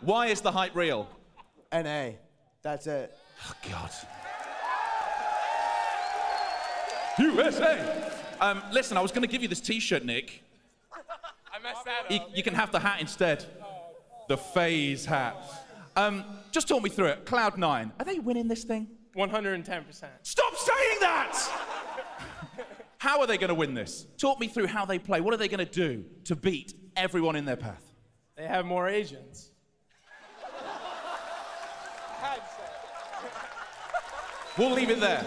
why is the hype real? NA. That's it. Oh, God. USA. Um, listen, I was going to give you this T-shirt, Nick. I messed that You, you can have the hat instead. The FaZe hat. Um, just talk me through it. Cloud9. Are they winning this thing? 110%. Stop saying that! how are they going to win this? Talk me through how they play. What are they going to do to beat everyone in their path? They have more Asians. We'll leave it there.